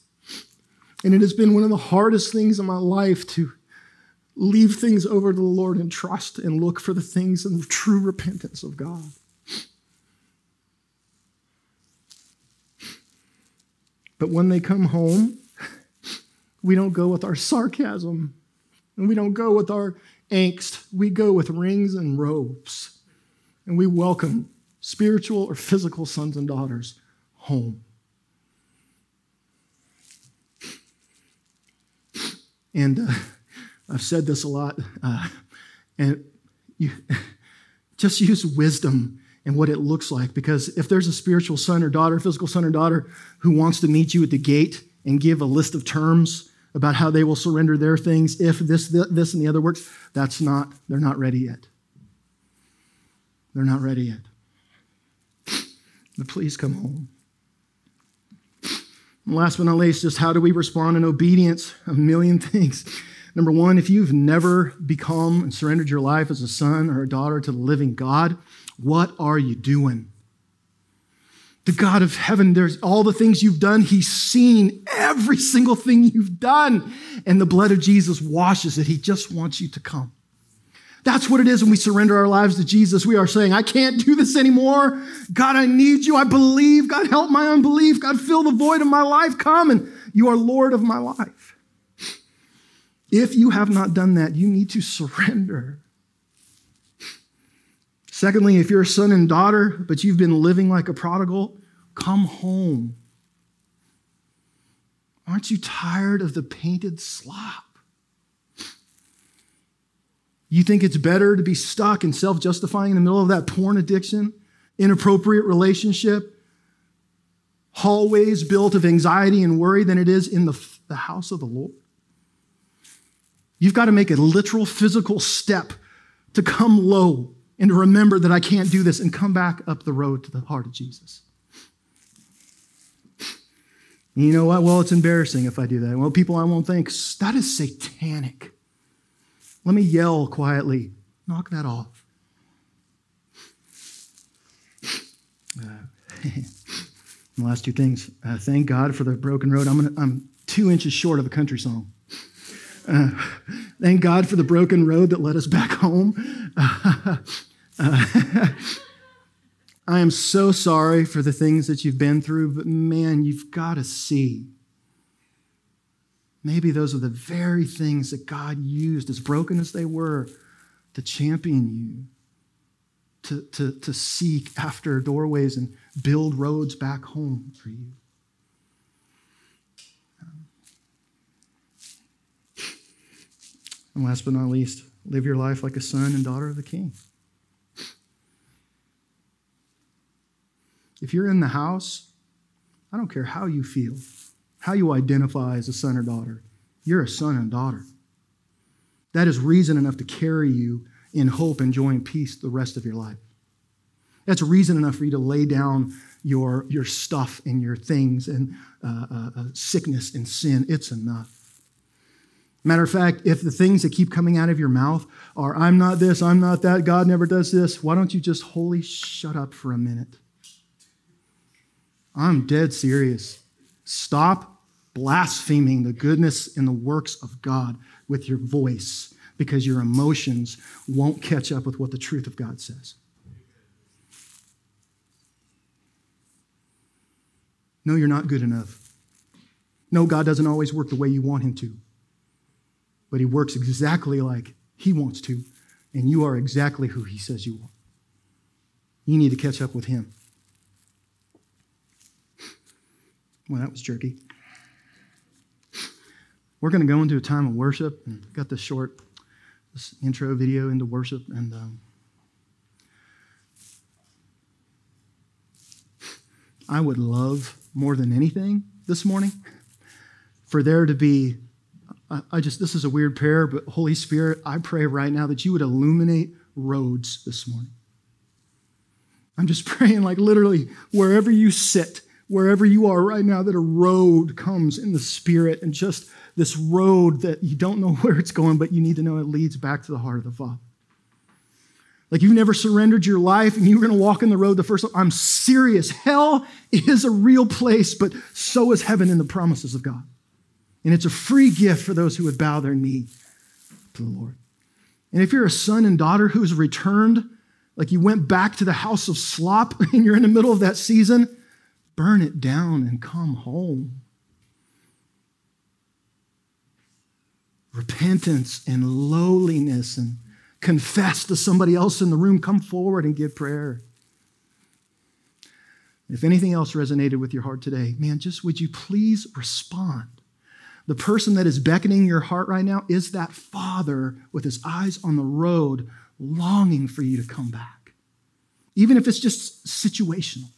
And it has been one of the hardest things in my life to leave things over to the Lord and trust and look for the things and the true repentance of God. But when they come home, we don't go with our sarcasm and we don't go with our angst. We go with rings and robes. And we welcome spiritual or physical sons and daughters home. And uh, I've said this a lot. Uh, and you, Just use wisdom and what it looks like. Because if there's a spiritual son or daughter, physical son or daughter, who wants to meet you at the gate and give a list of terms about how they will surrender their things if this, this, and the other works, that's not, they're not ready yet. They're not ready yet. But please come home. And last but not least, just how do we respond in obedience? A million things. Number one, if you've never become and surrendered your life as a son or a daughter to the living God, what are you doing? The God of heaven, there's all the things you've done. He's seen every single thing you've done. And the blood of Jesus washes it. He just wants you to come. That's what it is when we surrender our lives to Jesus. We are saying, I can't do this anymore. God, I need you. I believe. God, help my unbelief. God, fill the void of my life. Come and you are Lord of my life. If you have not done that, you need to surrender. Secondly, if you're a son and daughter, but you've been living like a prodigal, come home. Aren't you tired of the painted slop? You think it's better to be stuck and self justifying in the middle of that porn addiction, inappropriate relationship, hallways built of anxiety and worry than it is in the, the house of the Lord? You've got to make a literal physical step to come low and to remember that I can't do this and come back up the road to the heart of Jesus. And you know what? Well, it's embarrassing if I do that. Well, people I won't think, that is satanic. Let me yell quietly. Knock that off. Uh, the last two things. Uh, thank God for the broken road. I'm, gonna, I'm two inches short of a country song. Uh, thank God for the broken road that led us back home. I am so sorry for the things that you've been through, but man, you've got to see. Maybe those are the very things that God used, as broken as they were, to champion you, to, to, to seek after doorways and build roads back home for you. And last but not least, live your life like a son and daughter of the king. If you're in the house, I don't care how you feel, how you identify as a son or daughter, you're a son and daughter. That is reason enough to carry you in hope and joy and peace the rest of your life. That's reason enough for you to lay down your, your stuff and your things and uh, uh, uh sickness and sin. It's enough. Matter of fact, if the things that keep coming out of your mouth are, I'm not this, I'm not that, God never does this, why don't you just wholly shut up for a minute? I'm dead serious. Stop blaspheming the goodness and the works of God with your voice because your emotions won't catch up with what the truth of God says. No, you're not good enough. No, God doesn't always work the way you want Him to but he works exactly like he wants to, and you are exactly who he says you are. You need to catch up with him. Well, that was jerky. We're going to go into a time of worship, and got this short this intro video into worship, and um, I would love more than anything this morning for there to be I just, this is a weird prayer, but Holy Spirit, I pray right now that you would illuminate roads this morning. I'm just praying, like literally, wherever you sit, wherever you are right now, that a road comes in the Spirit and just this road that you don't know where it's going, but you need to know it leads back to the heart of the Father. Like you've never surrendered your life and you were going to walk in the road the first time. I'm serious. Hell is a real place, but so is heaven in the promises of God. And it's a free gift for those who would bow their knee to the Lord. And if you're a son and daughter who's returned, like you went back to the house of slop and you're in the middle of that season, burn it down and come home. Repentance and lowliness and confess to somebody else in the room, come forward and give prayer. If anything else resonated with your heart today, man, just would you please respond? The person that is beckoning your heart right now is that father with his eyes on the road, longing for you to come back. even if it's just situational.